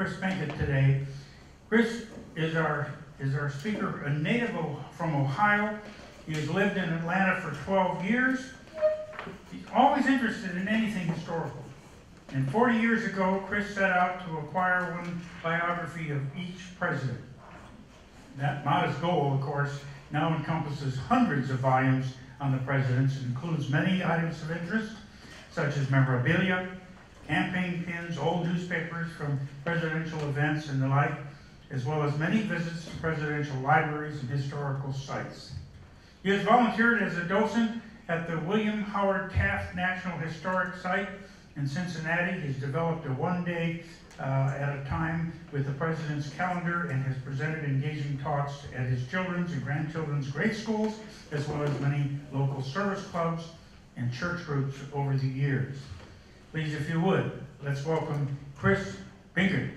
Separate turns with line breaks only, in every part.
Chris Binkert today. Chris is our, is our speaker, a native from Ohio. He has lived in Atlanta for 12 years. He's always interested in anything historical. And 40 years ago, Chris set out to acquire one biography of each president. That modest goal, of course, now encompasses hundreds of volumes on the presidents and includes many items of interest, such as memorabilia, campaign pins, old newspapers from presidential events and the like, as well as many visits to presidential libraries and historical sites. He has volunteered as a docent at the William Howard Taft National Historic Site in Cincinnati. He's developed a one-day uh, at a time with the president's calendar and has presented engaging talks at his children's and grandchildren's grade schools, as well as many local service clubs and church groups over the years. Please, if you would, let's welcome Chris
Binkert.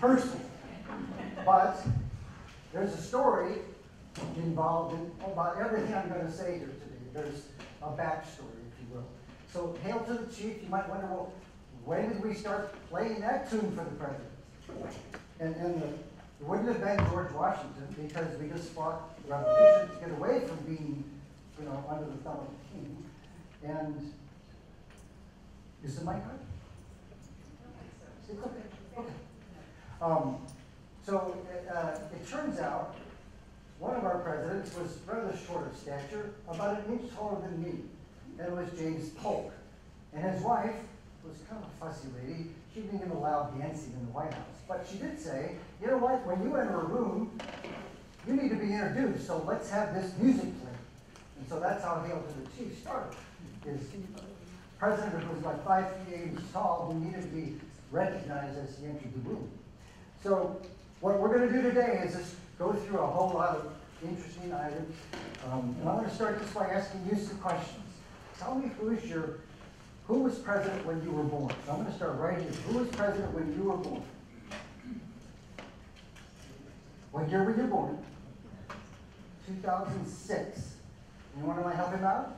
Personally, but there's a story involved in oh, about everything I'm going to say here today. There's a backstory, if you will. So, hail to the chief. You might wonder, well, when did we start playing that tune for the president? And, and the, it wouldn't have been George Washington because we just fought the revolution to get away from being, you know, under the thumb of the king. And is the mic on? It's okay, okay. Um, so, uh, it turns out, one of our presidents was rather short of stature, about an inch taller than me, it was James Polk. And his wife was kind of a fussy lady, she didn't even allow dancing in the White House. But she did say, you know what, when you enter a room, you need to be introduced, so let's have this music play. And so that's how Hail to the Chief started. Is president who was like five feet eight inches tall, who needed to be recognized as he entered the room. So what we're going to do today is just go through a whole lot of interesting items. Um, and I'm going to start this by asking you some questions. Tell me who is your, who was president when you were born? So I'm going to start right here. Who was president when you were born? What year were you born? 2006. Anyone want to help him out?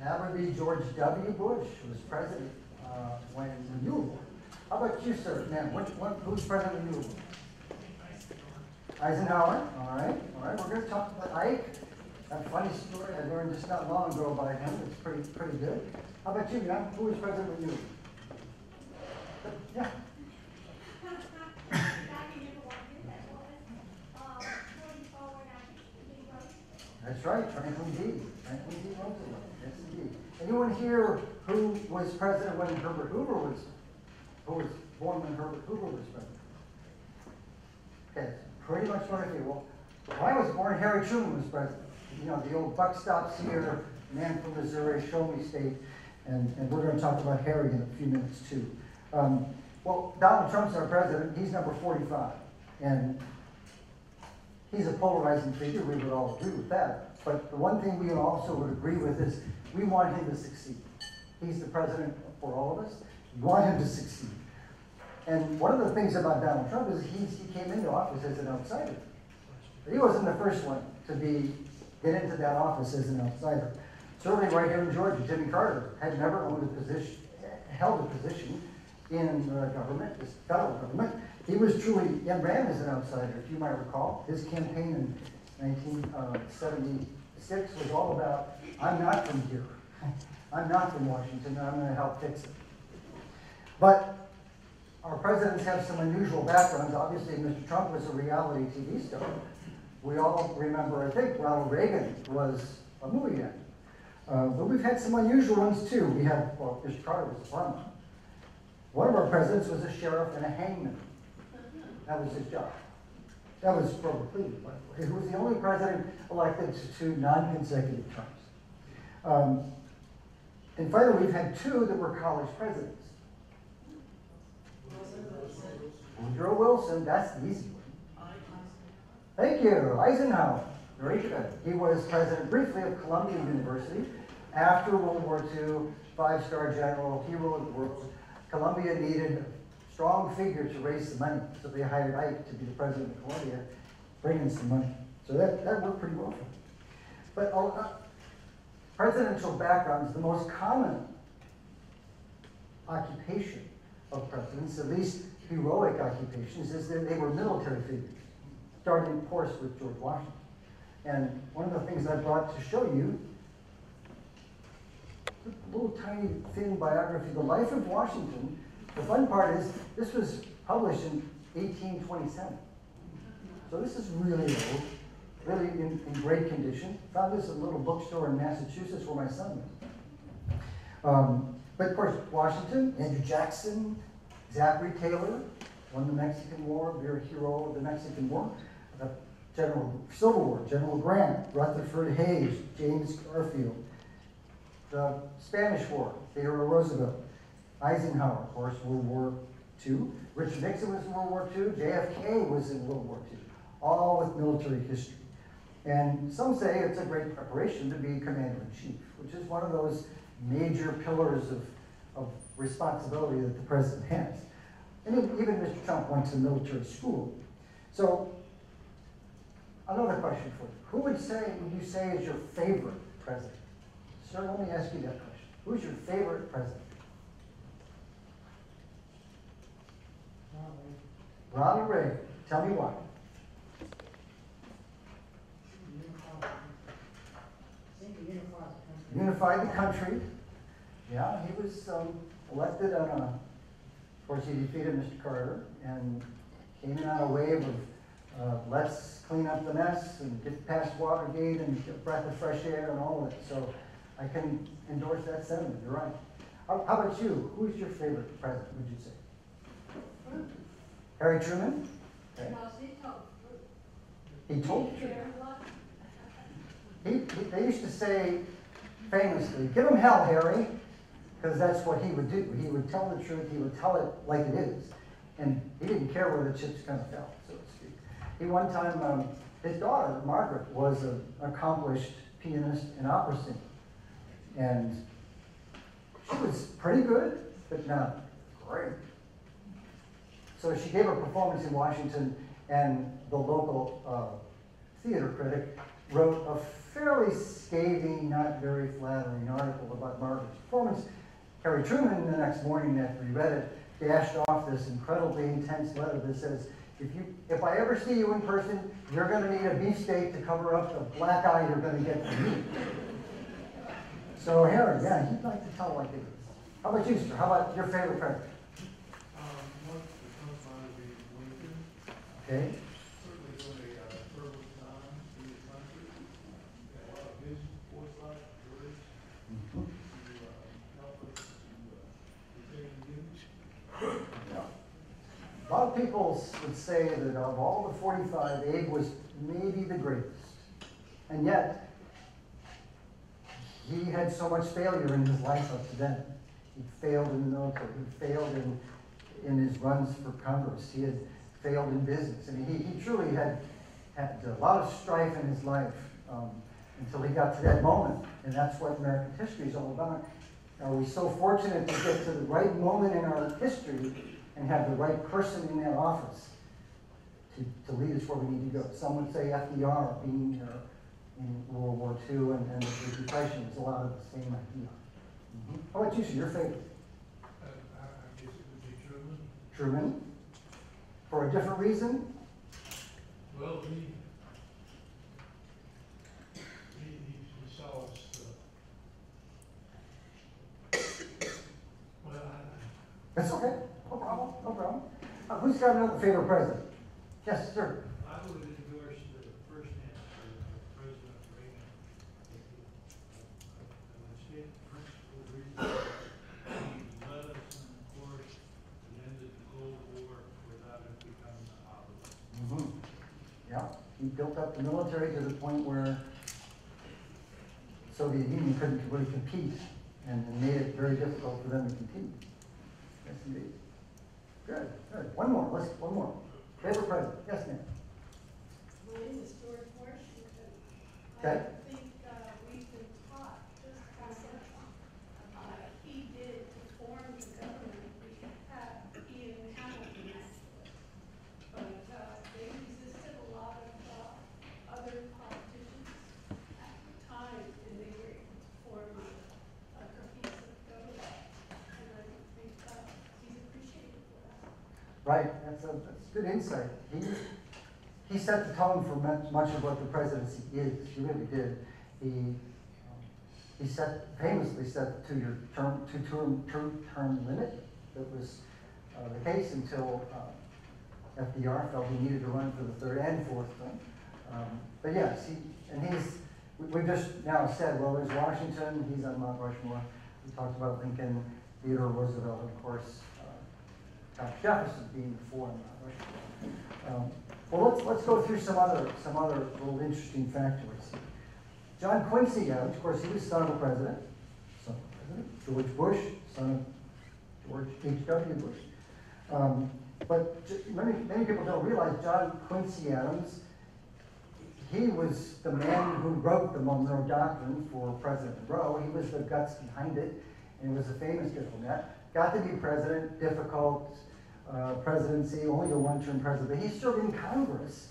That would be George W. Bush, who was president uh, when were. How about you, sir? Ma'am, what, what, who's were born? Eisenhower. All right, all right. We're going to talk about Ike. That funny story I learned just not long ago by him. It's pretty, pretty good. How about you, ma'am? Who you were born? Yeah. That's right, Franklin D. Franklin D. Roosevelt. Anyone here who was president when Herbert Hoover was, who was born when Herbert Hoover was president? Okay, pretty much what of feel. Well, when I was born, Harry Truman was president. You know, the old buck stops here, man from Missouri, show me state, and, and we're going to talk about Harry in a few minutes too. Um, well, Donald Trump's our president. He's number 45, and he's a polarizing figure. We would all agree with that. But the one thing we also would agree with is we want him to succeed. He's the president for all of us. We want him to succeed. And one of the things about Donald Trump is he's, he came into office as an outsider. But he wasn't the first one to be get into that office as an outsider. Certainly right here in Georgia, Jimmy Carter had never owned a position, held a position in the government, this federal government. He was truly, and ran as an outsider, if you might recall. His campaign in 1976 uh, was all about, I'm not from here. I'm not from Washington, and I'm going to help fix it. But our presidents have some unusual backgrounds. Obviously, Mr. Trump was a reality TV star. We all remember, I think, Ronald Reagan was a movie actor. Uh, but we've had some unusual ones too. We have, well, Mr. Carter was a farmer. One of our presidents was a sheriff and a hangman. That was his job. That was Grover Cleveland, by the way, who was the only president elected to two non-consecutive terms. Um, and finally, we've had two that were college presidents. Woodrow Wilson, that's the easy one. Thank you, Eisenhower. Very good. He was president briefly of Columbia University. After World War II, five-star general, hero of the world. Columbia needed a strong figure to raise the money, so they hired Ike to be the president of Columbia, bringing some money. So that, that worked pretty well for him. But presidential backgrounds, the most common occupation of presidents, at least heroic occupations, is that they were military figures, starting, of course, with George Washington. And one of the things I brought to show you, a little tiny thin biography, The Life of Washington. The fun part is, this was published in 1827. So this is really old, really in, in great condition. Found this at a little bookstore in Massachusetts where my son was. Um, but of course, Washington, Andrew Jackson, Zachary Taylor, won the Mexican War, very hero of the Mexican War. Uh, General Civil War, General Grant, Rutherford Hayes, James Garfield. The Spanish War, Theodore Roosevelt. Eisenhower, of course, World War II. Richard Nixon was in World War II. JFK was in World War II. All with military history. And some say it's a great preparation to be commander-in-chief, which is one of those major pillars of, of responsibility that the president has. And even, even Mr. Trump went to military school. So, another question for you. Who would say, would you say is your favorite president? Sir, let me ask you that question. Who's your favorite president? Ronald Reagan. Tell me why. Unified the country. Yeah, he was um, elected on a, of course, he defeated Mr. Carter and came in on a wave of uh, let's clean up the mess and get past Watergate and get a breath of fresh air and all of it. So I can endorse that sentiment. You're right. How, how about you? Who's your favorite president, would you say? Harry Truman? Okay. He told the truth. He, he, they used to say famously, give him hell, Harry, because that's what he would do. He would tell the truth, he would tell it like it is. And he didn't care where the chips kind of fell, so to speak. He one time, um, his daughter, Margaret, was an accomplished pianist and opera singer. And she was pretty good, but not great. So she gave a performance in Washington, and the local uh, theater critic wrote a fairly scathing, not very flattering article about Margaret's performance. Harry Truman, the next morning after he read it, dashed off this incredibly intense letter that says, if you, if I ever see you in person, you're gonna need a beefsteak to cover up the black eye you're gonna get from me. So Harry, yeah, he'd like to tell like it is. How about you, sir? How about your favorite president?
Um, one that comes to mind would be Lincoln,
Okay,
certainly doing a uh, turbulent time in the country. Got a lot of vision, foresight, courage to, uh, help us to, uh, retain the union.
A lot of people s- would say that of all the 45, Abe was maybe the greatest. And yet, he had so much failure in his life up to then. He failed in the military, he failed in, in his runs for Congress, he had failed in business. I mean, he, he truly had, had a lot of strife in his life um, until he got to that moment. And that's what American history is all about. Are we so fortunate to get to the right moment in our history and have the right person in that office to, to lead us where we need to go? Some would say FDR being there in World War II and, and the Depression is a lot of the same idea. How about you, sir? Your favorite?
Uh, I, I guess it would be Truman.
Truman? For a different reason?
Well, he, he, he he saw us, uh, well, I,
That's okay. No problem. No problem. Uh, who's got another favorite president? Yes, sir.
I would endorse the first answer of President Reagan. I state the principal reason he led us in the course that ended the Cold War without it becoming a holiday. Mm-hmm.
He built up the military to the point where Soviet Union couldn't really compete and and made it very difficult for them to compete. Yes, indeed. Good, good. One more, let's, one more. Favorite president? Yes, ma'am.
Is George Washington.
Okay.
I think uh, we've been taught just how much uh, he did to form the government we have, he and Hamilton actually. But uh, they resisted a lot of uh, other politicians at the time, and they were able to form a a cohesive government. And I think uh, he's appreciated for that.
Right, that's a, that's good insight. He, he set the tone for much, much of what the presidency is, he really did. He, he set, famously set the two-year term, two-term, two-term limit. That was, uh, the case until, uh, FDR felt he needed to run for the third and fourth term. Um, but yes, he, and he's, we, we just now said, well, there's Washington, he's on Mount Rushmore. We talked about Lincoln, Theodore Roosevelt, of course, uh, Thomas Jefferson being Rushmore. Um, Well, let's, let's go through some other, some other little interesting factoids. John Quincy Adams, of course, he was son of a president, son of a president, George Bush, son of George H.W. Bush. Um, But many, many people don't realize John Quincy Adams, he was the man who wrote the Monroe Doctrine for President Monroe. He was the guts behind it, and was a famous diplomat. Got to be president, difficult uh, presidency, only a one-term president. but He served in Congress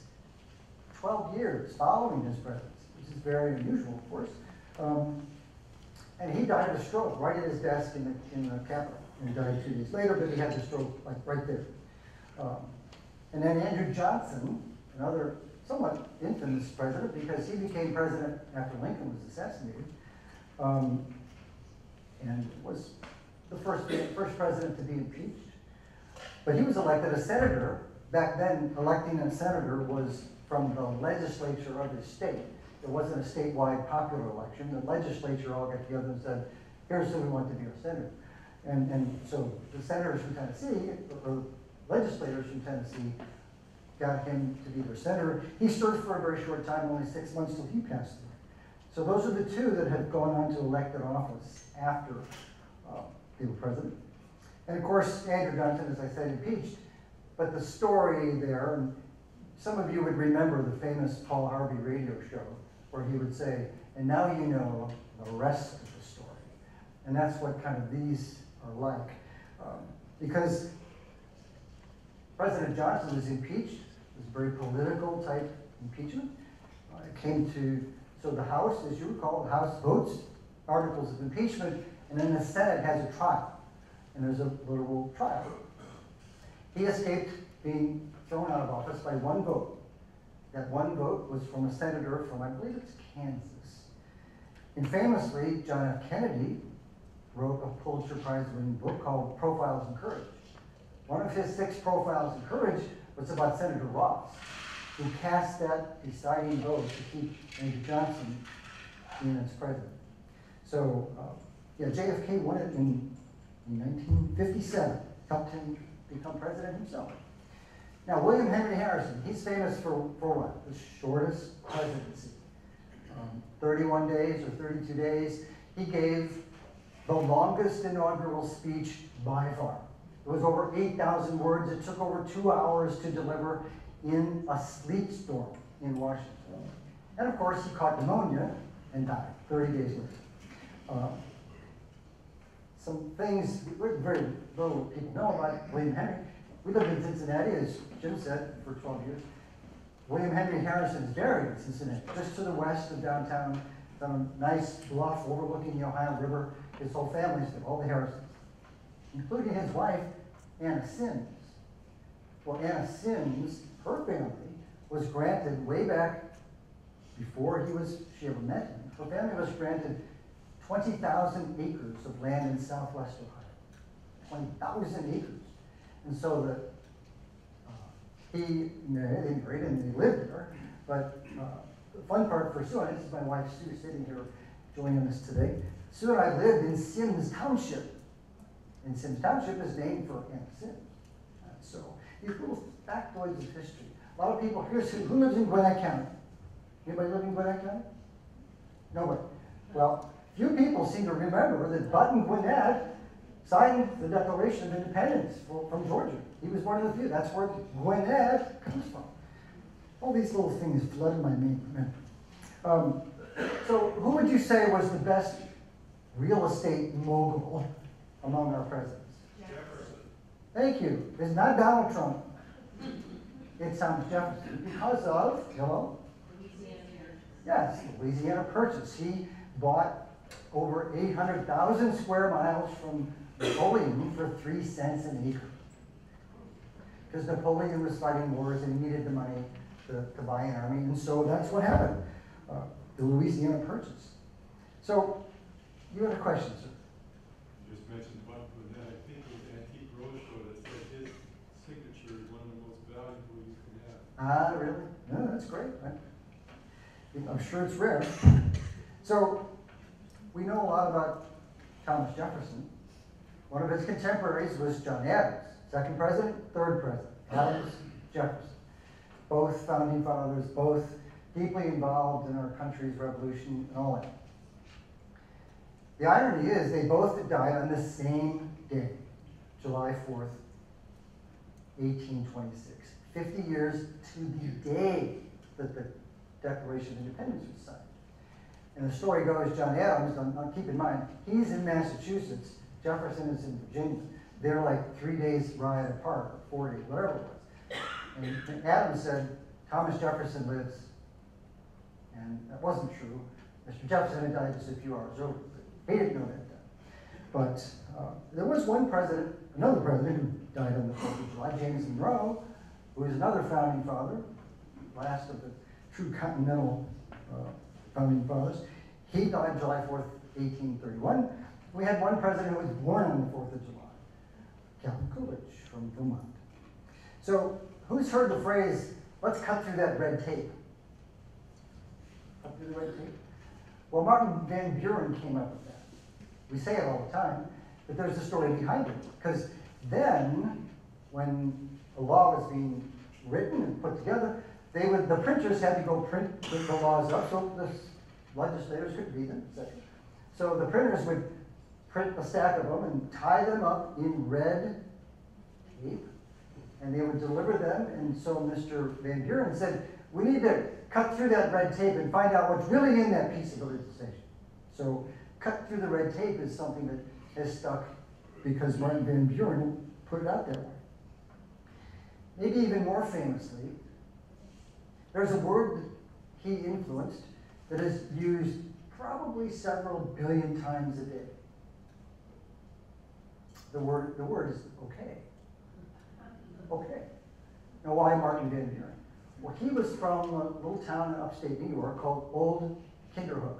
12 years following his presidency, which is very unusual, of course. Um, and he died of a stroke right at his desk in the, in the Capitol. And died two days later, but he had the stroke like right there. Um, and then Andrew Johnson, another somewhat infamous president, because he became president after Lincoln was assassinated, um, and was the first, first president to be impeached. But he was elected a senator. Back then, electing a senator was from the legislature of his state. It wasn't a statewide popular election. The legislature all got together and said, here's who we want to be our senator. And, and so the senators from Tennessee, or legislators from Tennessee, got him to be their senator. He served for a very short time, only six months till he passed away. So those are the two that have gone on to elected office after uh, they were president. And of course, Andrew Johnson, as I said, impeached. But the story there, and some of you would remember the famous Paul Harvey radio show, where he would say, and now you know the rest of the story. And that's what kind of these are like. Um, because President Johnson was impeached, it was a very political type impeachment. Uh, it came to, so the House, as you recall, the House votes articles of impeachment, and then the Senate has a trial and there's a literal trial. He escaped being thrown out of office by one vote. That one vote was from a senator from, I believe it's Kansas. And famously, John F. Kennedy wrote a Pulitzer Prize winning book called Profiles in Courage. One of his six profiles in courage was about Senator Ross, who cast that deciding vote to keep Andrew Johnson in as president. So, uh, yeah, JFK won it in in 1957, helped him become president himself. Now, William Henry Harrison, he's famous for, for what? The shortest presidency. Um, 31 days or 32 days. He gave the longest inaugural speech by far. It was over 8,000 words. It took over two hours to deliver in a sleet storm in Washington. And of course, he caught pneumonia and died 30 days later. Uh, some things very little people know about William Henry. We lived in Cincinnati, as Jim said, for 12 years. William Henry Harrison's dairy in Cincinnati, just to the west of downtown, on a nice bluff overlooking the Ohio River. His whole family's there, all the Harrisons, including his wife, Anna Symmes. Well, Anna Symmes, her family, was granted way back before he was, she ever met him, her family was granted 20,000 acres of land in southwest Ohio. 20,000 acres. And so that uh, he they married, and they lived there. But uh, the fun part for Sue, and this is my wife Sue sitting here joining us today. Sue and I lived in Symmes Township. And Symmes Township is named for Anna Symmes. Uh, so these little factoids of history A lot of people, here's, who who lives in Gwinnett County? Anybody live in Gwinnett County? Nobody. Well, few people seem to remember that Button Gwinnett signed the Declaration of Independence for- from Georgia. He was one of the few. That's where Gwinnett comes from. All these little things flood my memory. Um, so, who would you say was the best real estate mogul among our presidents?
Jefferson.
Thank you. It's not Donald Trump. It's Thomas Jefferson because of, hello? Yes, Louisiana Purchase. He bought over 800,000 square miles from Napoleon for three cents an acre. Because Napoleon was fighting wars and he needed the money to, to buy an army, and so that's what happened. Uh, the Louisiana Purchase. So, you had a question, sir?
You just mentioned Buck Gwinnett, I think it was Antique Roadshow that said his signature is one of the most valuable you can have.
Ah, really? No, that's great. I- I'm sure it's rare. So, we know a lot about Thomas Jefferson. One of his contemporaries was John Adams, second president, third president, Adams, Jefferson. Both founding fathers, both deeply involved in our country's revolution and all that. The irony is, they both died on the same day, July 4th, 1826. 50 years to the day that the Declaration of Independence was signed. And the story goes, John Adams, now- keep in mind, he's in Massachusetts, Jefferson is in Virginia. They're like three days ride apart, or four days, whatever it was. And Adams said, Thomas Jefferson lives, and that wasn't true. Mr. Jefferson had died just a few hours earlier, he didn't know that then. But uh, there was one president, another president who died on the Fourth of July, James Monroe, who was another founding father, last of the true continental uh, founding fathers. He died July 4th, 1831. We had one president who was born on the 4th of July, Calvin Coolidge from Vermont. So, who's heard the phrase, let's cut through that red tape? Cut through the red tape? Well, Martin Van Buren came up with that. We say it all the time, but there's a story behind it. Because then, when a law was being written and put together, they would, the printers had to go print the the laws up so the legislators could read them. So the printers would print a stack of them and tie them up in red tape, and they would deliver them. And so Mr. Van Buren said, we need to cut through that red tape and find out what's really in that piece of legislation. So cut through the red tape is something that has stuck because Martin Van Buren put it out way. Maybe even more famously, there's a word that he influenced that is used probably several billion times a day. The word, the word is okay. Okay. Now, why Martin Van Buren? Well, he was from a little town in upstate New York called Old Kinderhook.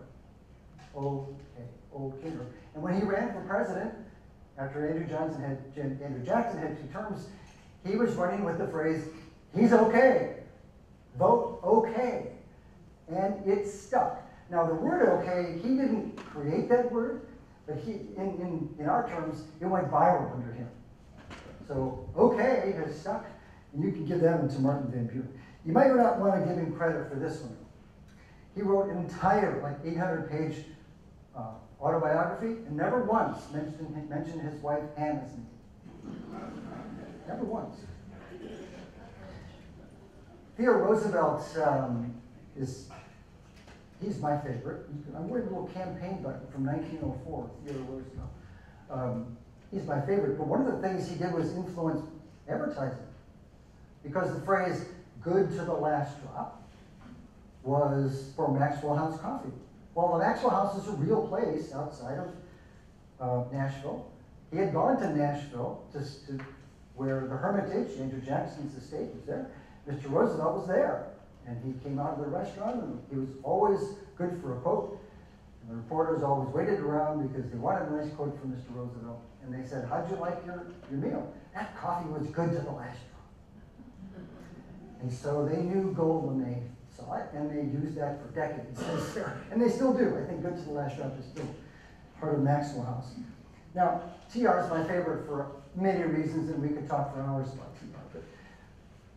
Old, okay, Old Kinderhook. And when he ran for president, after Andrew Johnson had, Andrew Jackson had two terms, he was running with the phrase, he's okay. Vote okay. And it stuck. Now, the word okay, he didn't create that word, but he, in, in, in our terms, it went viral under him. So, okay has stuck, and you can give that one to Martin Van Buren. You might not want to give him credit for this one. He wrote an entire, like 800 page uh, autobiography and never once mentioned, mentioned his wife Hannah's name. Never once. Theodore Roosevelt um, is, he's my favorite. I'm wearing a little campaign button from 1904, Theodore Roosevelt. Um, he's my favorite, but one of the things he did was influence advertising. Because the phrase, good to the last drop, was for Maxwell House Coffee. Well, the Maxwell House is a real place outside of uh, Nashville. He had gone to Nashville to, to where the Hermitage, Andrew Jackson's estate, was there. Mr. Roosevelt was there, and he came out of the restaurant, and he was always good for a quote. And the reporters always waited around because they wanted a nice quote from Mr. Roosevelt. And they said, "How'd you like your, your meal?" That coffee was good to the last drop. And so they knew gold when they saw it, and they used that for decades. and they still do. I think good to the last drop is still part of Maxwell House. Now, TR is my favorite for many reasons, and we could talk for hours about TR.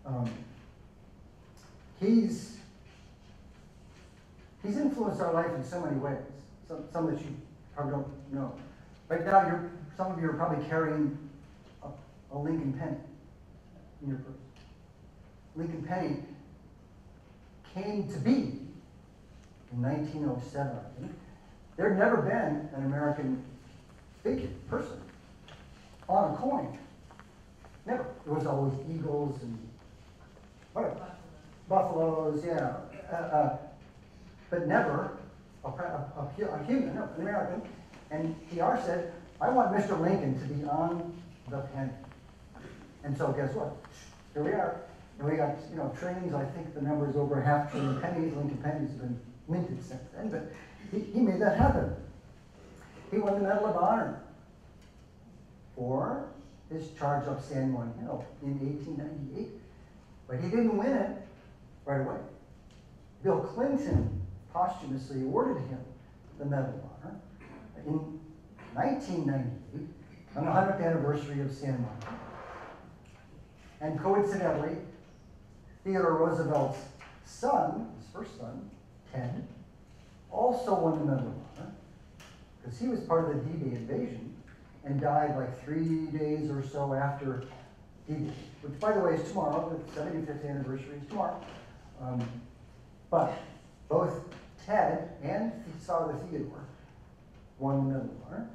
But um, he's, he's influenced our life in so many ways, some, some that you probably don't know. Right now, you're, some of you are probably carrying a, a Lincoln penny in your purse. Lincoln penny came to be in 1907, I think. There'd never been an American figure, person, on a coin. Never. There was always eagles and whatever. Buffaloes, yeah. Uh, uh, but never a, a, a, human, an American. And TR said, I want Mr. Lincoln to be on the penny. And so guess what? Here we are. And we got, you know, trains, I think the number is over half trillion pennies. Lincoln pennies have been minted since then, but he, he made that happen. He won the Medal of Honor for his charge up San Juan Hill in 1898. But he didn't win it right away. Bill Clinton posthumously awarded him the Medal of Honor in 1998 on the 100th anniversary of San Juan. And coincidentally, Theodore Roosevelt's son, his first son, Ted, also won the Medal of Honor because he was part of the D-Day invasion and died like three days or so after D-Day, which by the way is tomorrow, the 75th anniversary is tomorrow. Um, but both Ted and Father Theodore won the Medal of Honor.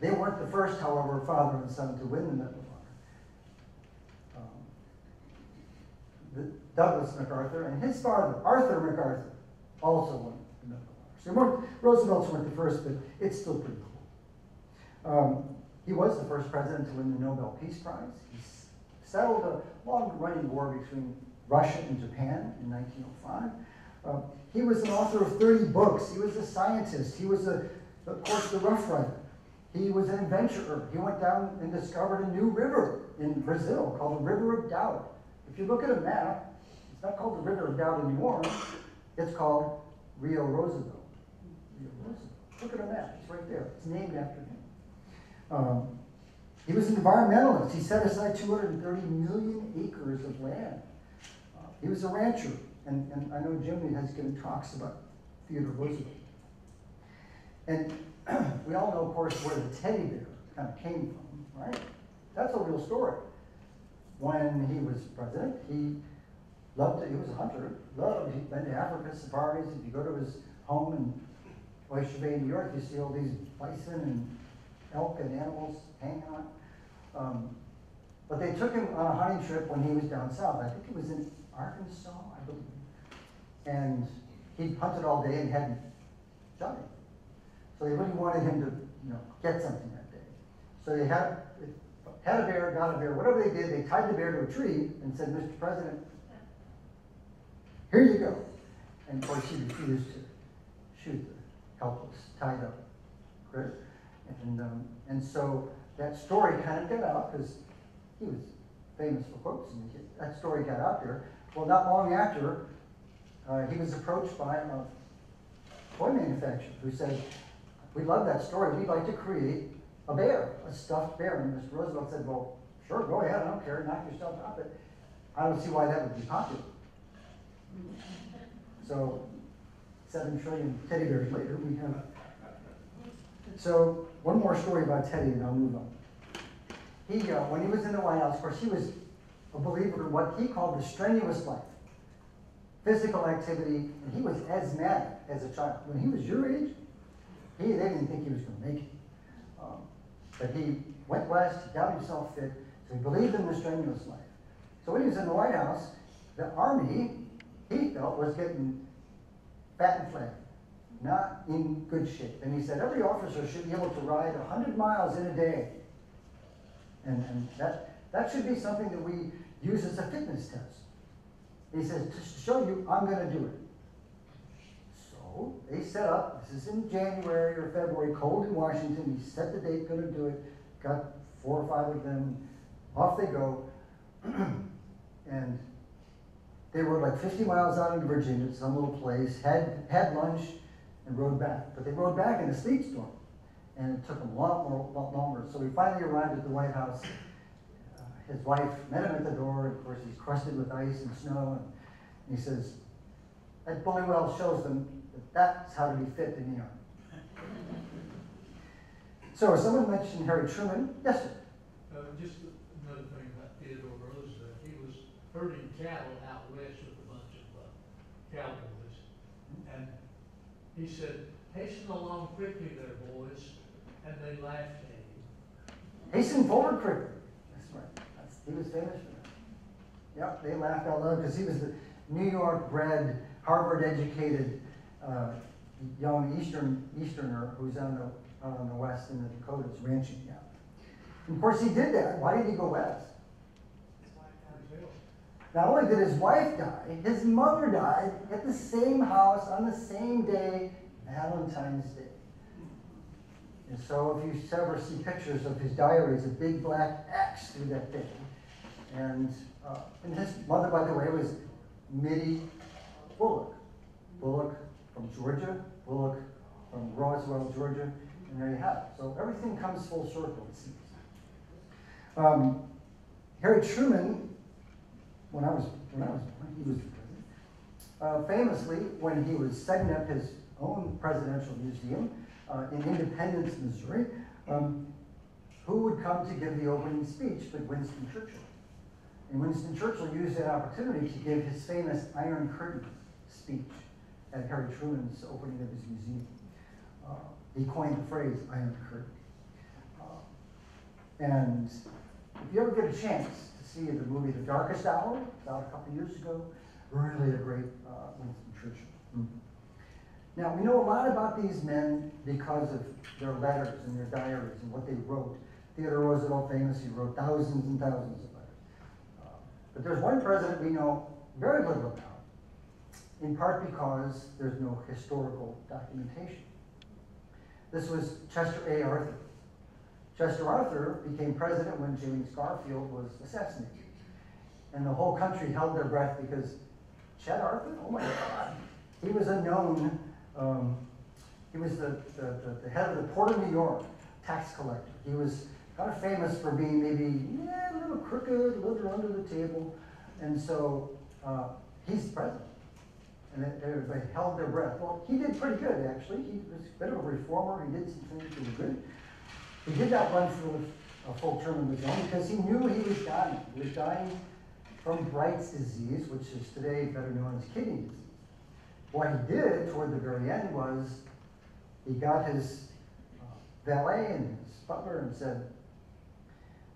They weren't the first, however, father and son to win the Medal of Honor. Um, Douglas MacArthur and his father, Arthur MacArthur, also won the Medal of Honor. So Roosevelt's weren't the first, but it's still pretty cool. Um, he was the first president to win the Nobel Peace Prize. He settled a long-running war between Russia and Japan in 1905. Uh, he was an author of 30 books. He was a scientist. He was, a, of course, the Rough Rider. He was an adventurer. He went down and discovered a new river in Brazil called the River of Doubt. If you look at a map, it's not called the River of Doubt anymore. It's called Rio Roosevelt. Rio Roosevelt. Look at a map. It's right there. It's named after him. Um, he was an environmentalist. He set aside 230 million acres of land. He was a rancher. And, and I know Jimmy has given talks about Theodore Roosevelt. And we all know, of course, where the teddy bear kind of came from, right? That's a real story. When he was president, he loved it. He was a hunter. Loved. He'd been to Africa safaris. If you go to his home in Oyster Bay, New York, you see all these bison and elk and animals hanging out. Um, but they took him on a hunting trip when he was down south. I think it was in Arkansas, I believe. And he'd hunted all day and hadn't shot him. So they really wanted him to, you know, get something that day. So they had, had a bear, got a bear, whatever they did, they tied the bear to a tree and said, Mr. President, here you go. And of course, he refused to shoot the helpless, tied up critter. And, um, and so that story kind of got out because he was famous for quotes, and that story got out there. Well, not long after, uh, he was approached by a toy manufacturer who said, "We love that story. We'd like to create a bear, a stuffed bear." And Mr. Roosevelt said, "Well, sure, go ahead. I don't care. Knock yourself out." But I don't see why that would be popular. So, seven trillion teddy bears later, we have. It. So, one more story about Teddy, and I'll move on. He, uh, when he was in the White House, of course, he was a believer in what he called the strenuous life, physical activity, and he was asthmatic as a child. When he was your age, he, they didn't think he was going to make it. Um, but he went west, he got himself fit, so he believed in the strenuous life. So when he was in the White House, the Army, he felt, was getting fat and flabby, not in good shape. And he said every officer should be able to ride 100 miles in a day. And, and that, that should be something that we use as a fitness test. He says, to show you, I'm going to do it. So they set up, this is in January or February, cold in Washington. He set the date, going to do it. Got four or five of them. Off they go. and they rode like 50 miles out into Virginia, some little place, had, had lunch, and rode back. But they rode back in a sleet storm. And it took them a lot more, lot longer. So we finally arrived at the White House. His wife met him at the door, And of course, he's crusted with ice and snow, and he says, that bully well shows them that that's how to be fit in the army. So, someone mentioned Harry Truman, yes, sir.
Uh, just another thing about Theodore Roosevelt, he was herding cattle out west with a bunch of, uh, cowboys. And he said, hasten along quickly there, boys, and they laughed at him.
Hasten forward quickly. He was famous for that. Yep, they laughed out loud because he was the New York bred, Harvard educated, uh, young Eastern, Easterner who's on the, out on the west in the Dakotas ranching. Yeah. Of course, he did that. Why did he go west? Not only did his wife die, his mother died at the same house on the same day, Valentine's Day. And so if you ever see pictures of his diaries, a big black X through that thing. And, uh, and his mother, by the way, was Mittie Bulloch. Bulloch from Georgia, Bulloch from Roswell, Georgia, and there you have it. So everything comes full circle, it seems. Um, Harry Truman, when I was, when I was, born, he was president. Uh, famously, when he was setting up his own presidential museum, uh, in Independence, Missouri, um, who would come to give the opening speech but Winston Churchill? And Winston Churchill used that opportunity to give his famous Iron Curtain speech at Harry Truman's opening of his museum. Uh, he coined the phrase Iron Curtain. Uh, and if you ever get a chance to see the movie The Darkest Hour, about a couple years ago, really a great uh, Winston Churchill. Mhm. Now, we know a lot about these men because of their letters and their diaries and what they wrote. Theodore Roosevelt famously wrote thousands and thousands of letters. Uh, But there's one president we know very little about, in part because there's no historical documentation. This was Chester A. Arthur. Chester Arthur became president when James Garfield was assassinated. And the whole country held their breath because Chet Arthur, oh my God, he was a known um, he was the, the, the, head of the Port of New York tax collector. He was kind of famous for being maybe yeah, a little crooked, a little under the table. And so uh, he's president. And everybody held their breath. Well, he did pretty good, actually. He was a bit of a reformer. He did some things that were good. He did not run for a full term of because he knew he was dying. He was dying from Bright's disease, which is today better known as kidney disease. What he did toward the very end was he got his uh, valet and his butler and said,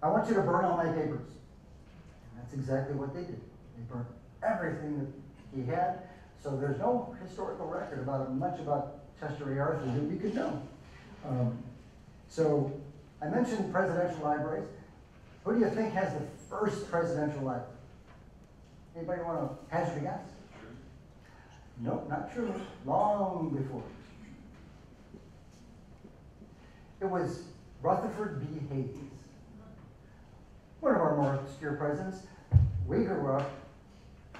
I want you to burn all my papers. And that's exactly what they did. They burned everything that he had. So there's no historical record about much about Chester A. Arthur that we could know. Um, so I mentioned presidential libraries. Who do you think has the first presidential library? Anybody want to hazard a guess? Nope, not true. Long before. It was Rutherford B. Hayes. One of our more obscure presidents. We grew up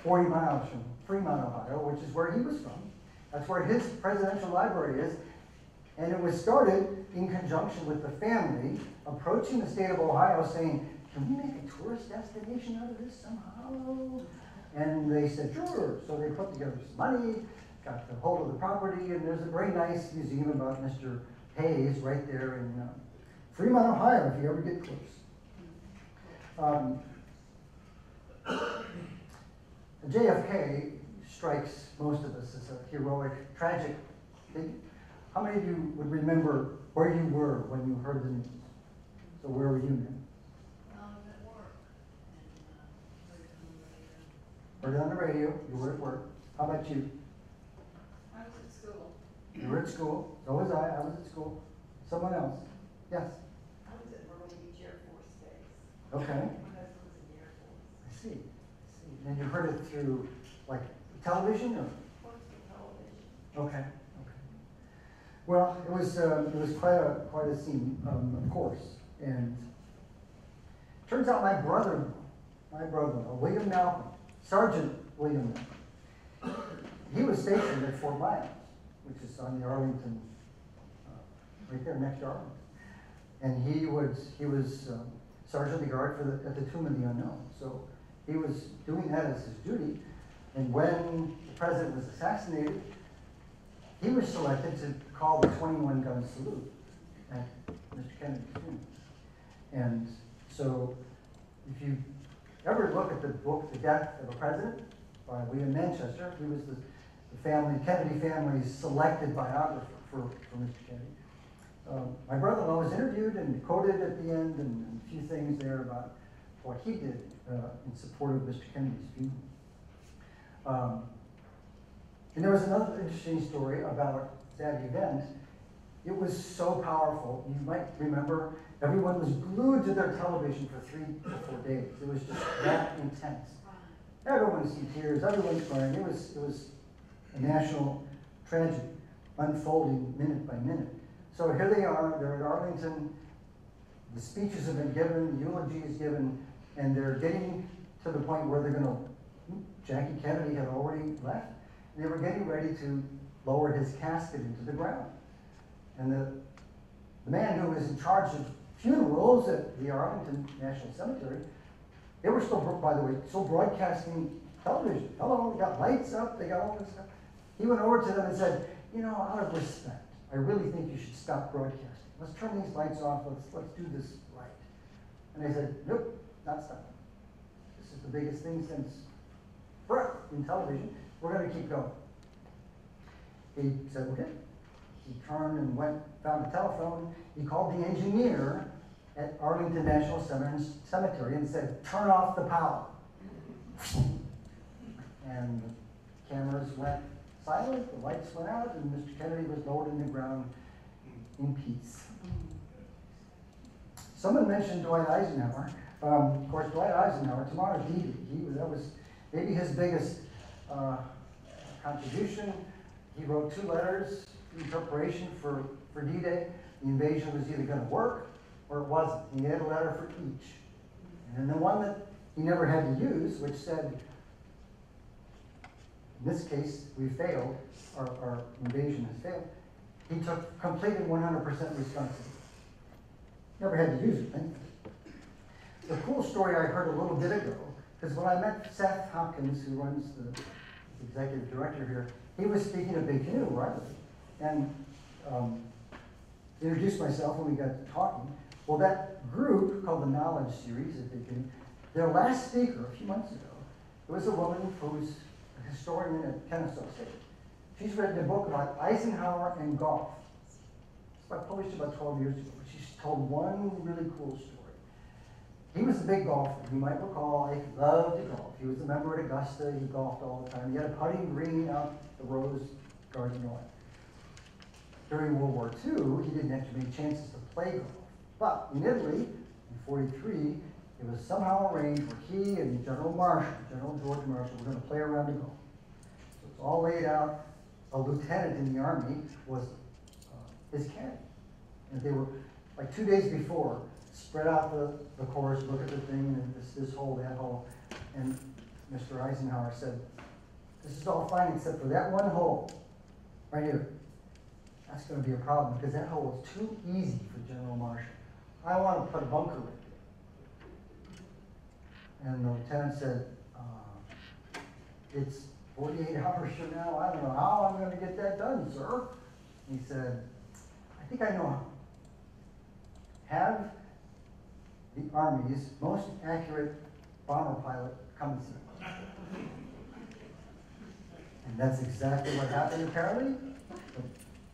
40 miles from Fremont, Ohio, which is where he was from. That's where his presidential library is. And it was started in conjunction with the family approaching the state of Ohio saying, can we make a tourist destination out of this somehow? And they said, sure. So they put together some money, got the hold of the property, and there's a very nice museum about Mr. Hayes right there in uh, Fremont, Ohio, if you ever get close. Um, JFK strikes most of us as a heroic, tragic figure. How many of you would remember where you were when you heard the news? So where were you now?
Um, at work, and, uh, heard it on the radio.
Heard it on the radio, you were at work. How about you?
I was at school.
You were at school, so was I, I was at school. Someone else? Yes,
I was at Myrtle Beach Air Force Base.
okay,
My husband was in the Air Force.
I see, I see. And you heard it through, like, television or?
Television.
Okay, okay. Well, it was, uh, it was quite a, quite a scene, um, of course, and turns out my brother-in-law, my brother-in-law, William Malcolm, Sergeant William he was stationed at Fort Myers, which is on the Arlington, uh, right there next to Arlington. And he was, he was, um, sergeant of the guard for the, at the Tomb of the Unknown. So he was doing that as his duty. And when the president was assassinated, he was selected to call the twenty-one gun salute at Mr. Kennedy's. And so if you ever look at the book, The Death of a President by William Manchester, he was the, the family, Kennedy family's selected biographer for, for Mr. Kennedy. Um, my brother-in-law was interviewed and quoted at the end and, and a few things there about what he did uh, in support of Mr. Kennedy's funeral. Um, and there was another interesting story about that event. It was so powerful. You might remember everyone was glued to their television for three or four days. It was just that intense. Everyone see tears, everyone's crying. It was, it was a national tragedy unfolding minute by minute. So here they are, they're at Arlington, the speeches have been given, the eulogy is given, and they're getting to the point where they're gonna, hmm, Jackie Kennedy had already left. They were getting ready to lower his casket into the ground. And the, the man who was in charge of funerals at the Arlington National Cemetery, they were still, by the way, still broadcasting television. Hello, we got lights up, they got all this stuff. He went over to them and said, you know, out of respect, I really think you should stop broadcasting. Let's turn these lights off, let's, let's do this right. And they said, nope, not stopping. This is the biggest thing since forever in television, we're gonna keep going. He said, okay. He turned and went, found a telephone, he called the engineer at Arlington National Cemetery- and said, turn off the power. And the cameras went silent, the lights went out, and Mr. Kennedy was lowered in the ground in peace. Someone mentioned Dwight Eisenhower. Um, of course, Dwight Eisenhower, tomorrow's D-Day, he that was maybe his biggest, uh, contribution. He wrote two letters in preparation for, for D-Day. The invasion was either gonna work or it wasn't. He had a letter for each. And then the one that he never had to use, which said, in this case, we failed, our, our invasion has failed, he took complete and one hundred percent responsibility. Never had to use it. The cool story I heard a little bit ago, because when I met Seth Hopkins, who runs the executive director here, he was speaking of Big Canoe, right? And, um, introduced myself when we got to talking. Well, that group called the Knowledge Series at Canoe, their last speaker a few months ago, it was a woman who's a historian at Kennesaw State. She's written a book about Eisenhower and golf. It's about published about twelve years ago. She's told one really cool story. He was a big golfer. You might recall, he loved to golf. He was a member at Augusta. He golfed all the time. He had a putting green out the Rose Garden that. During World War II, he didn't have too many chances to play golf. But in Italy, in forty-three, it was somehow arranged where he and General Marshall, General George Marshall, were gonna play around the golf. So it's all laid out. A lieutenant in the army was uh, his caddy. And they were, like two days before, spread out the, the course, look at the thing, and this, this hole, that hole. And Mr. Eisenhower said, this is all fine except for that one hole, right here. That's gonna be a problem, because that hole is too easy for General Marshall. I wanna put a bunker right there. And the lieutenant said, uh, it's forty-eight hours from now, I don't know how I'm gonna get that done, sir. He said, I think I know how. Have the Army's most accurate bomber pilot come and see. And that's exactly what happened apparently.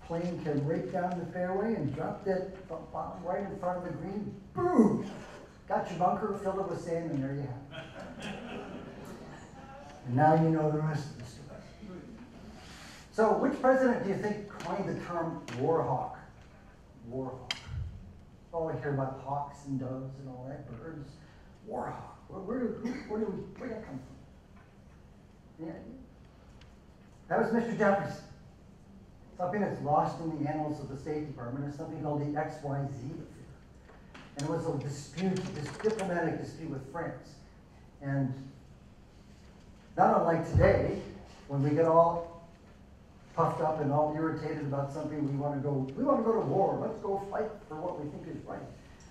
Plane came right down the fairway and dropped that bomb right in front of the green. Boom! Got your bunker, filled it with sand, and there you have it. And now you know the rest of the story. So, which president do you think coined the term war hawk? War hawk. Oh, I hear about hawks and doves and all that, birds. War hawk. Where, where, where we, where did that come from? Yeah. That was Mr. Jefferson. Something that's lost in the annals of the State Department is something called the XYZ affair. And it was a dispute, this diplomatic dispute with France. And not unlike today, when we get all puffed up and all irritated about something, we want to go, we want to go to war, let's go fight for what we think is right.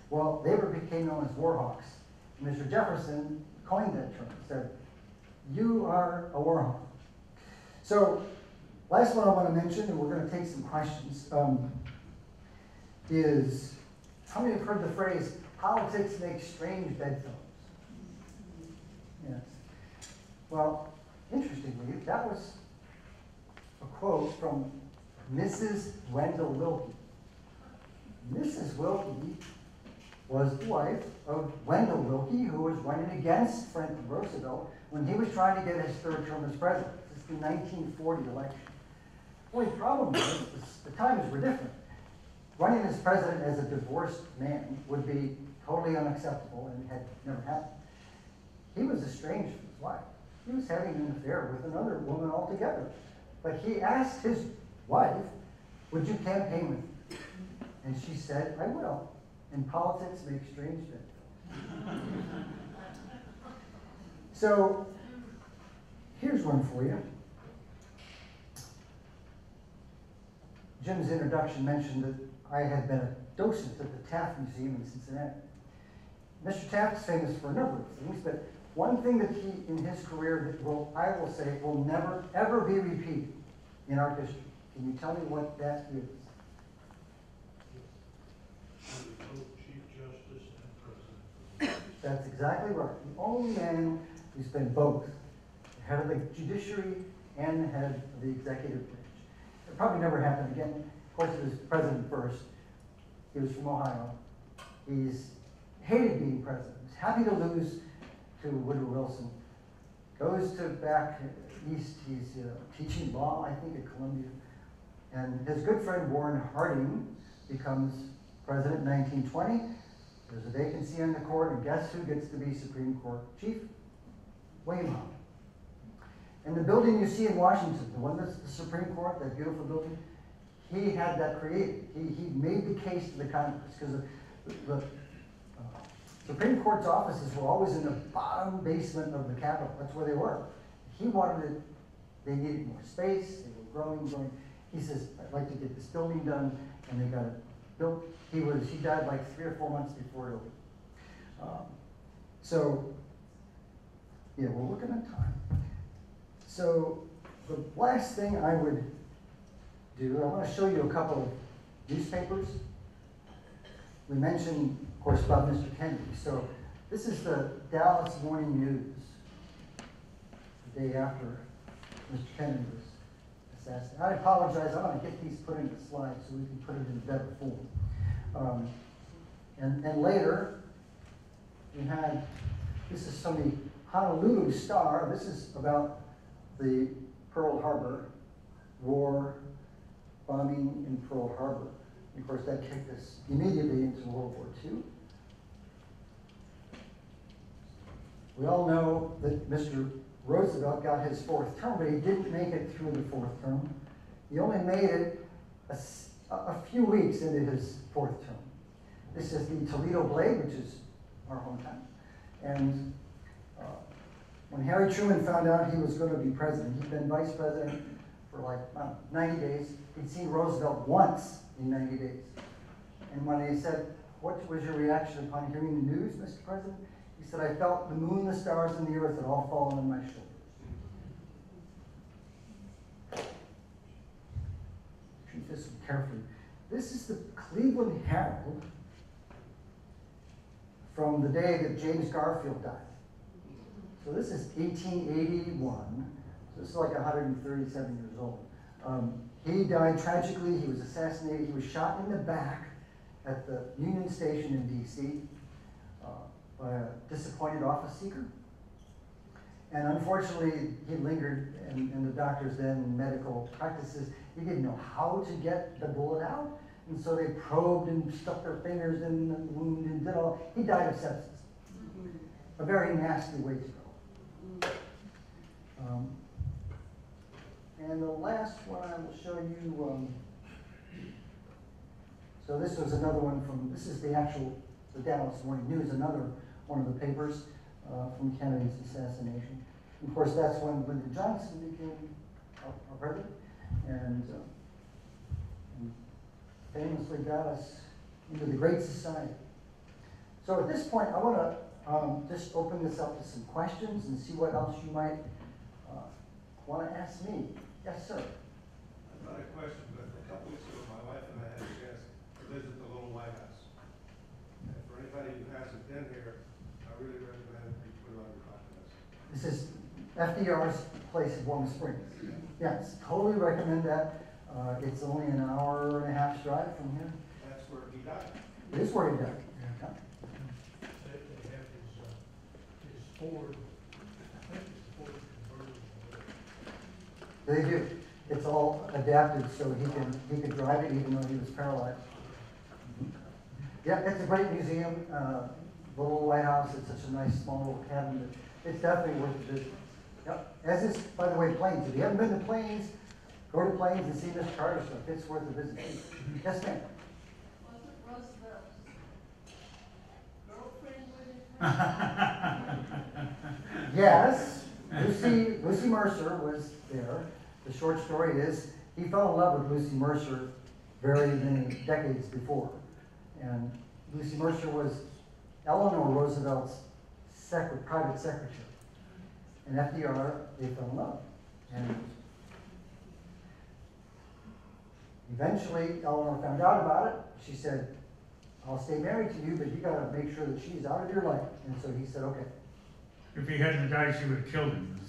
Well, they were became known as war hawks. Mr. Jefferson coined that term, said, you are a war hawk. So, last one I want to mention, and we're going to take some questions, um, is how many have heard the phrase, politics makes strange bedfellows? Yes. Well, interestingly, that was a quote from Mrs. Wendell Willkie. Mrs. Willkie was the wife of Wendell Willkie, who was running against Franklin Roosevelt when he was trying to get his third term as president. This is the 1940 election. Only problem was, is the times were different. Running as president as a divorced man would be totally unacceptable and had never happened. He was estranged from his wife. He was having an affair with another woman altogether. But he asked his wife, would you campaign with me? And she said, I will. And politics make strange bedfellows. so, here's one for you. Jim's introduction mentioned that I had been a docent at the Taft Museum in Cincinnati. Mr. Taft is famous for a number of things, but one thing that he, in his career, that will, I will say, will never, ever be repeated in our history. Can you tell me what that is?
He Chief Justice and
That's exactly right. The only man who's been both the head of the judiciary and the head of the executive branch. It probably never happened again. Of course, he was president first. He was from Ohio. He's hated being president. He's happy to lose to Woodrow Wilson. Goes to back east. He's uh, teaching law, I think, at Columbia. And his good friend Warren Harding becomes president in 1920. There's a vacancy on the court, and guess who gets to be Supreme Court chief? Howard. And the building you see in Washington, the one that's the Supreme Court, that beautiful building, he had that created. He, he made the case to the Congress because the, the uh, Supreme Court's offices were always in the bottom basement of the Capitol. That's where they were. He wanted it, they needed more space, they were growing, growing. He says, I'd like to get this building done, and they got it built. He was, he died like three or four months before it opened. Um, so, yeah, we're looking at time. So, the last thing I would do, I want to show you a couple of newspapers. We mentioned, of course, about Mr. Kennedy. So, this is the Dallas Morning News, the day after Mr. Kennedy was assassinated. I apologize, I want to get these put into slides so we can put it in better form. Um, and, and later, we had, this is from the Honolulu Star. This is about the Pearl Harbor war bombing in Pearl Harbor. And of course, that kicked us immediately into World War II. We all know that Mr. Roosevelt got his fourth term, but he didn't make it through the fourth term. He only made it a few weeks into his fourth term. This is the Toledo Blade, which is our hometown. And when Harry Truman found out he was going to be president, he'd been vice president for like I 90 days. He'd seen Roosevelt once in 90 days. And when he said, What was your reaction upon hearing the news, Mr. President? He said, I felt the moon, the stars, and the earth had all fallen on my shoulders. Treat this carefully. This is the Cleveland Herald from the day that James Garfield died. So this is 1881. So this is like 137 years old. Um, he died tragically. He was assassinated. He was shot in the back at the Union Station in D.C. Uh, by a disappointed office seeker. And unfortunately, he lingered in, in the doctors then medical practices. He didn't know how to get the bullet out. And so they probed and stuck their fingers in the wound and did all. He died of sepsis. A very nasty way to go. Um, and the last one I will show you, um, so this was another one from, this is the actual, the Dallas Morning News, another one of the papers uh, from Kennedy's assassination. Of course, that's when Lyndon Johnson became our, president, and, uh, and famously got us into the Great Society. So at this point, I wanna, um, just open this up to some questions and see what else you might, wanna ask me. Yes, sir.
Not a question, but a couple weeks ago, my wife and I had a chance to visit the Little White House. And for anybody who hasn't been here, I really recommend you put it on your bucket list.
This is FDR's place in Warm Springs. Yes, totally recommend that. Uh, it's only an hour and a half drive from here.
That's where he died.
It is where he died.
Yeah.
They, they have his, uh, his Ford, I think it's Ford convertible.
They do. It's all adapted so he can, he could drive it even though he was paralyzed. Yeah, it's a great museum, uh, the little White House, it's such a nice small little cabin, it's definitely worth a visit. Yep, as is, by the way, Plains, if you haven't been to Plains, go to Plains and see Miss Carter stuff, it's worth a visit. Yes, ma'am?
Wasn't Roosevelt's girlfriend with him?
Yes, Lucy, Lucy Mercer was there. The short story is, he fell in love with Lucy Mercer very many decades before. And Lucy Mercer was Eleanor Roosevelt's secret, private secretary. And FDR, they fell in love. And eventually, Eleanor found out about it. She said, I'll stay married to you, but you gotta make sure that she's out of your life. And so he said, okay.
If he hadn't died, she would have killed him.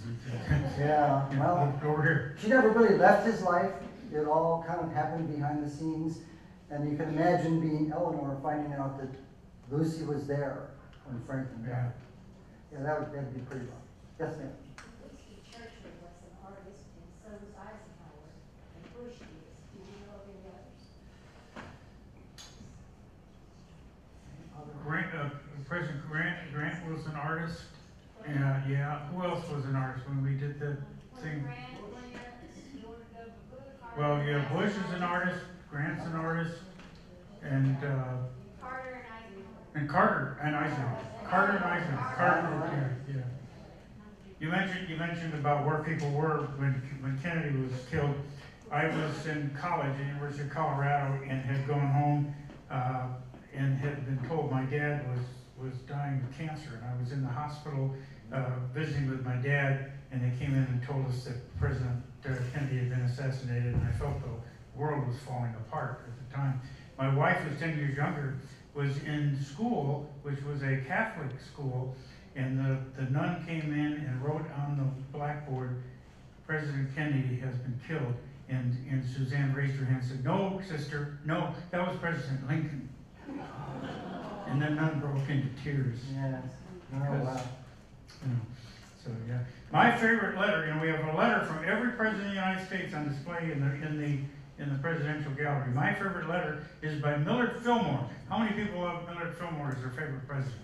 Yeah, well,
Over here.
she never really left his life. It all kind of happened behind the scenes. And you can imagine being Eleanor finding out that Lucy was there when Franklin died. Yeah, yeah that would, that'd be pretty rough. Yes, ma'am.
Winston Churchill was an artist, and so was Eisenhower, and Bush is. Do you know any others?
Grant, uh, President Grant, Grant was an artist. Yeah, yeah. Who else was an artist when we did the thing?
Grant, Grant, George W. Bush.
Well, yeah, Bush is an artist, Grant's an artist, and, uh,
Carter and Eisenhower.
Carter and Eisenhower. Carter and Eisenhower, Carter, yeah, yeah. You mentioned, you mentioned about where people were when, when Kennedy was killed. I was in college at University of Colorado and had gone home, uh, and had been told my dad was, was dying of cancer. And I was in the hospital, uh, visiting with my dad, and they came in and told us that President Kennedy had been assassinated, and I felt the world was falling apart at the time. My wife, who's ten years younger, was in school, which was a Catholic school, and the, the nun came in and wrote on the blackboard, President Kennedy has been killed. And, and Suzanne raised her hand and said, no, sister, no, that was President Lincoln. And the nun broke into tears.
Yes. Oh, wow.
So, yeah. My favorite letter, you know, we have a letter from every president of the United States on display in the, in the, in the presidential gallery. My favorite letter is by Millard Fillmore. How many people love Millard Fillmore as their favorite president?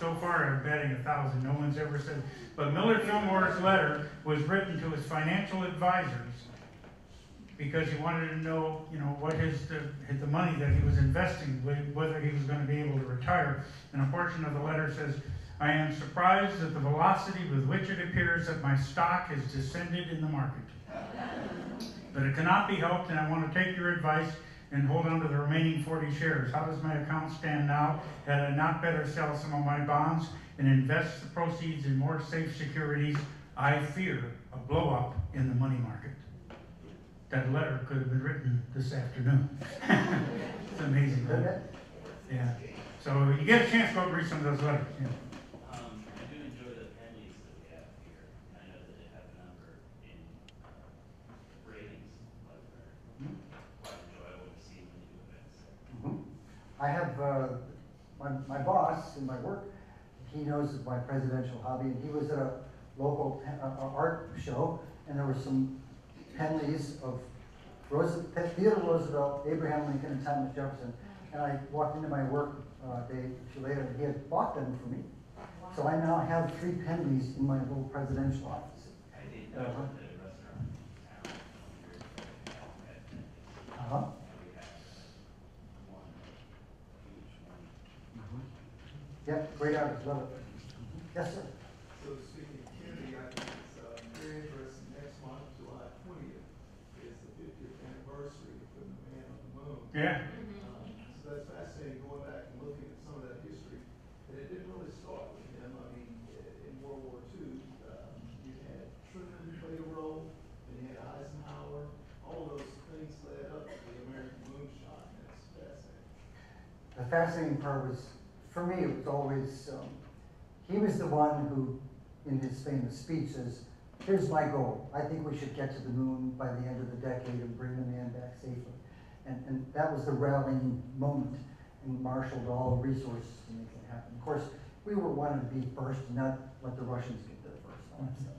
So far, I'm betting a thousand. No one's ever said. But Millard Fillmore's letter was written to his financial advisors because he wanted to know, you know, what his the, the money that he was investing, whether he was going to be able to retire. And a portion of the letter says, "I am surprised at the velocity with which it appears that my stock has descended in the market, but it cannot be helped, and I want to take your advice." And hold on to the remaining 40 shares. How does my account stand now? Had I not better sell some of my bonds and invest the proceeds in more safe securities? I fear a blow up in the money market that letter could have been written this afternoon. it's amazing.
Isn't
Right?
it?
Yeah. So you get a chance, to go read some of those letters. Yeah.
Um, I do enjoy the pennies that we have here. I know that they have number in, uh, ratings, quite enjoyable to see when you do events.
Mhm. I have, uh, my, my boss in my work, he knows my presidential hobby, and he was at a local uh, uh, art show, and there were some Penleys of Roosevelt, Theodore Roosevelt, Abraham Lincoln, and Thomas Jefferson. And I walked into my work uh, day or two later, and he had bought them for me. So I now have three Penleys in my little presidential office.
I did know
Uh-huh.
that the restaurant in town, some years ago, they had pennies.
Uh-huh.
And we had uh, one huge one.
Yep, great artist, love it. Yes, sir. Yeah. Mm-hmm.
So that's fascinating going back and looking at some of that history. And it didn't really start with him. I mean, in World War II, um, you had Truman played a role, and you had Eisenhower. All those things led
up
to the American moonshot. That's fascinating.
The fascinating part was, for me, it was always um, he was the one who, in his famous speech, says, Here's my goal. I think we should get to the moon by the end of the decade and bring the man back safely. And, and that was the rallying moment and marshaled all the resources to make it happen. Of course, we were wanting to be first, not let the Russians get there first, that stuff.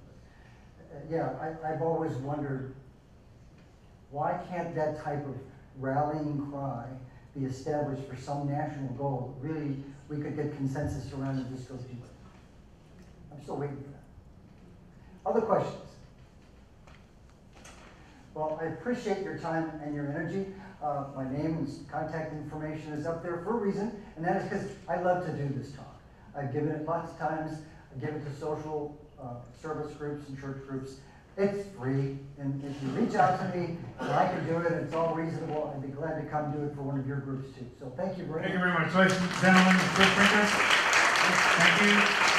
Uh, Yeah, I, I've always wondered, why can't that type of rallying cry be established for some national goal? Really, we could get consensus around and just go do it. I'm still waiting for that. Other questions? Well, I appreciate your time and your energy. Uh, my name and contact information is up there for a reason, and that is because I love to do this talk. I've given it lots of times. I give it to social uh, service groups and church groups. It's free, and if you reach out to me, and I can do it, it's all reasonable, I'd be glad to come do it for one of your groups too. So thank you very much.
Thank you very much. Ladies and gentlemen, Chris. Thank you.